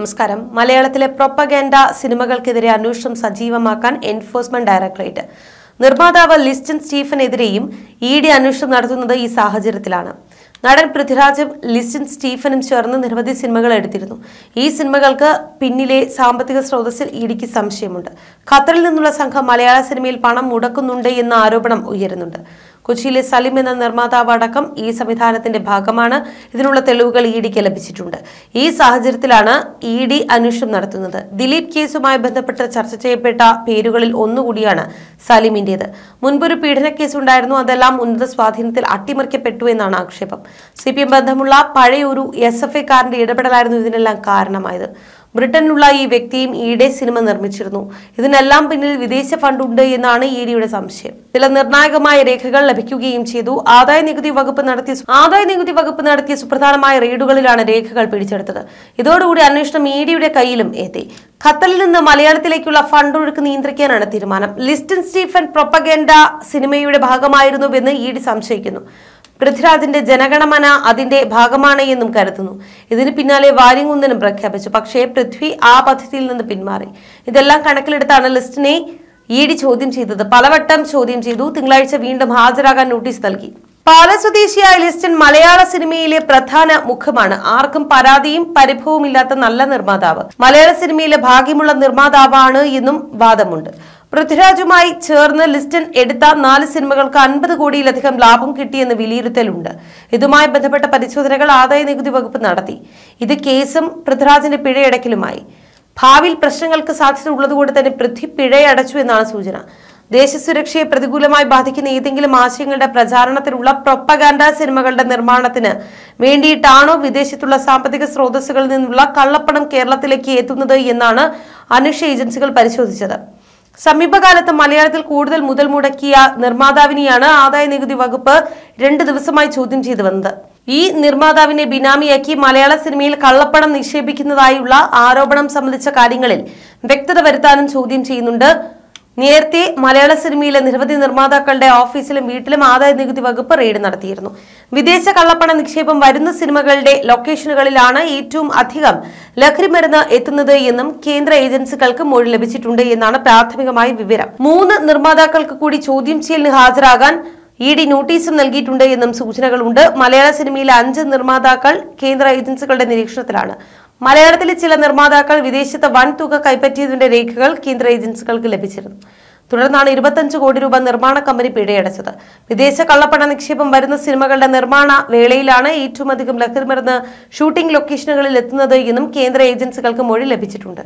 നമസ്കാരം. മലയാളത്തിലെ പ്രൊപ്പഗാൻഡ സിനിമകൾക്കെതിരെ അന്വേഷണം സജീവമാക്കാൻ എൻഫോഴ്സ്മെന്റ് ഡയറക്ടറേറ്റ്. നിർമ്മാതാവ് ലിസ്റ്റൻ സ്റ്റീഫനെതിരെയും ഇ ഡി അന്വേഷണം നടത്തുന്നത് ഈ സാഹചര്യത്തിലാണ്. നടൻ പൃഥ്വിരാജും ലിസ്റ്റൻ സ്റ്റീഫനും ചേർന്ന് നിരവധി സിനിമകൾ എടുത്തിരുന്നു. ഈ സിനിമകൾക്ക് പിന്നിലെ സാമ്പത്തിക സ്രോതസ്സിൽ ഇടിക്ക് സംശയമുണ്ട്. ഖത്തറിൽ നിന്നുള്ള സംഘം മലയാള സിനിമയിൽ പണം മുടക്കുന്നുണ്ട് എന്ന ആരോപണം ഉയരുന്നുണ്ട്. കൊച്ചിയിലെ സലിം എന്ന നിർമ്മാതാവ് അടക്കം ഈ സംവിധാനത്തിന്റെ ഭാഗമാണ്. ഇതിനുള്ള തെളിവുകൾ ഇ ഡിക്ക് ലഭിച്ചിട്ടുണ്ട്. ഈ സാഹചര്യത്തിലാണ് ഇ ഡി അന്വേഷണം നടത്തുന്നത്. ദിലീപ് കേസുമായി ബന്ധപ്പെട്ട് ചർച്ച ചെയ്യപ്പെട്ട പേരുകളിൽ ഒന്നുകൂടിയാണ് സലിമിന്റേത്. മുൻപൊരു പീഡന കേസ് ഉണ്ടായിരുന്നു അതെല്ലാം ഉന്നത സ്വാധീനത്തിൽ അട്ടിമറിക്കപ്പെട്ടു എന്നാണ് ആക്ഷേപം. സി പി എം ബന്ധമുള്ള പഴയൊരു എസ് എഫ് ഐക്കാരന്റെ ഇടപെടലായിരുന്നു ഇതിനെല്ലാം കാരണമായത്. ബ്രിട്ടനിലുള്ള ഈ വ്യക്തിയും ഈയിടെ സിനിമ നിർമ്മിച്ചിരുന്നു. ഇതിനെല്ലാം പിന്നിൽ വിദേശ ഫണ്ട് ഉണ്ട് എന്നാണ് ഇ ഡിയുടെ സംശയം. ചില നിർണായകമായ രേഖകൾ ലഭിക്കുകയും ചെയ്തു. ആദായ നികുതി വകുപ്പ് നടത്തിയ ആദായ നികുതി വകുപ്പ് നടത്തിയ സുപ്രധാനമായ റെയ്ഡുകളിലാണ് രേഖകൾ പിടിച്ചെടുത്തത്. ഇതോടുകൂടി അന്വേഷണം മീഡിയയുടെ കയ്യിലും എത്തി. ഖത്തറിൽ നിന്ന് മലയാളത്തിലേക്കുള്ള ഫണ്ട് ഒഴുക്ക് നിയന്ത്രിക്കാനാണ് തീരുമാനം. ലിസ്റ്റൻ സ്റ്റീഫൻ പ്രൊപ്പഗൻഡ സിനിമയുടെ ഭാഗമായിരുന്നുവെന്ന് ഇ ഡി സംശയിക്കുന്നു. പൃഥ്വിരാജിന്റെ ജനഗണമന അതിന്റെ ഭാഗമാണ് എന്നും കരുതുന്നു. ഇതിന് പിന്നാലെ വാര്യംകുന്നനും പ്രഖ്യാപിച്ചു. പക്ഷേ പൃഥ്വി ആ പദ്ധതിയിൽ നിന്ന് പിന്മാറി. ഇതെല്ലാം കണക്കിലെടുത്താണ് ലിസ്റ്റിനെ ഇ ഡി ചോദ്യം ചെയ്തത് പലവട്ടം ചോദ്യം ചെയ്തു. തിങ്കളാഴ്ച വീണ്ടും ഹാജരാകാൻ നോട്ടീസ് നൽകി. പാല സ്വദേശിയായ ലിസ്റ്റൻ മലയാള സിനിമയിലെ പ്രധാന മുഖമാണ്. ആർക്കും പരാതിയും പരിഭവവും ഇല്ലാത്ത നല്ല നിർമ്മാതാവ്. മലയാള സിനിമയിലെ ഭാഗ്യമുള്ള നിർമ്മാതാവാണ് എന്നും വാദമുണ്ട്. പൃഥ്വിരാജുമായി ചേർന്ന് ലിസ്റ്റൻ എടുത്ത നാല് സിനിമകൾക്ക് അൻപത് കോടിയിലധികം ലാഭം കിട്ടിയെന്ന് വിലയിരുത്തലുണ്ട്. ഇതുമായി ബന്ധപ്പെട്ട പരിശോധനകൾ ആദായ നികുതി വകുപ്പ് നടത്തി. ഇത് കേസും പൃഥ്വിരാജിന്റെ പിഴയടക്കലുമായി. ഭാവിയിൽ പ്രശ്നങ്ങൾക്ക് സാധ്യത ഉള്ളതുകൊണ്ട് തന്നെ പൃഥ്വി പിഴയടച്ചു എന്നാണ് സൂചന. ദേശസുരക്ഷയെ പ്രതികൂലമായി ബാധിക്കുന്ന ഏതെങ്കിലും ആശയങ്ങളുടെ പ്രചാരണത്തിനുള്ള പ്രൊപ്പഗാൻഡ സിനിമകളുടെ നിർമ്മാണത്തിന് വേണ്ടിയിട്ടാണോ വിദേശത്തുള്ള സാമ്പത്തിക സ്രോതസ്സുകളിൽ നിന്നുള്ള കള്ളപ്പണം കേരളത്തിലേക്ക് എത്തുന്നത് എന്നാണ് അന്വേഷണ ഏജൻസികൾ പരിശോധിച്ചത്. സമീപകാലത്ത് മലയാളത്തിൽ കൂടുതൽ മുതൽ മുടക്കിയ നിർമ്മാതാവിനെയാണ് ആദായ നികുതി വകുപ്പ് രണ്ട് ദിവസമായി ചോദ്യം ചെയ്തു വന്നത്. ഈ നിർമ്മാതാവിനെ ബിനാമിയാക്കി മലയാള സിനിമയിൽ കള്ളപ്പണം നിക്ഷേപിക്കുന്നതായുള്ള ആരോപണം സംബന്ധിച്ച കാര്യങ്ങളിൽ വ്യക്തത വരുത്താനും ചോദ്യം ചെയ്യുന്നുണ്ട്. നേരത്തെ മലയാള സിനിമയിലെ നിരവധി നിർമ്മാതാക്കളുടെ ഓഫീസിലും വീട്ടിലും ആദായ നികുതി വകുപ്പ് റെയ്ഡ് നടത്തിയിരുന്നു. വിദേശ കള്ളപ്പണ നിക്ഷേപം വരുന്ന സിനിമകളുടെ ലൊക്കേഷനുകളിലാണ് ഏറ്റവും അധികം ലഹരി മരുന്ന് എത്തുന്നത് എന്നും കേന്ദ്ര ഏജൻസികൾക്ക് മൊഴി ലഭിച്ചിട്ടുണ്ട് എന്നാണ് പ്രാഥമികമായ വിവരം. മൂന്ന് നിർമ്മാതാക്കൾക്ക് കൂടി ചോദ്യം ചെയ്യലിന് ഹാജരാകാൻ ഇ ഡി നോട്ടീസും നൽകിയിട്ടുണ്ട് എന്നും സൂചനകളുണ്ട്. മലയാള സിനിമയിലെ അഞ്ച് നിർമ്മാതാക്കൾ കേന്ദ്ര ഏജൻസികളുടെ നിരീക്ഷണത്തിലാണ്. മലയാളത്തിലെ ചില നിർമ്മാതാക്കൾ വിദേശത്ത് വൻ തുക കൈപ്പറ്റിയതിന്റെ രേഖകൾ കേന്ദ്ര ഏജൻസികൾക്ക് ലഭിച്ചിരുന്നു. തുടർന്നാണ് ഇരുപത്തഞ്ച് കോടി രൂപ നിർമ്മാണ കമ്പനി പിഴയടച്ചത്. വിദേശ കള്ളപ്പണ നിക്ഷേപം വരുന്ന സിനിമകളുടെ നിർമ്മാണ വേളയിലാണ് ഏറ്റവും അധികം ലഹരിമരുന്ന് ഷൂട്ടിംഗ് ലൊക്കേഷനുകളിൽ എത്തുന്നത് എന്നും കേന്ദ്ര ഏജൻസികൾക്ക് മൊഴി ലഭിച്ചിട്ടുണ്ട്.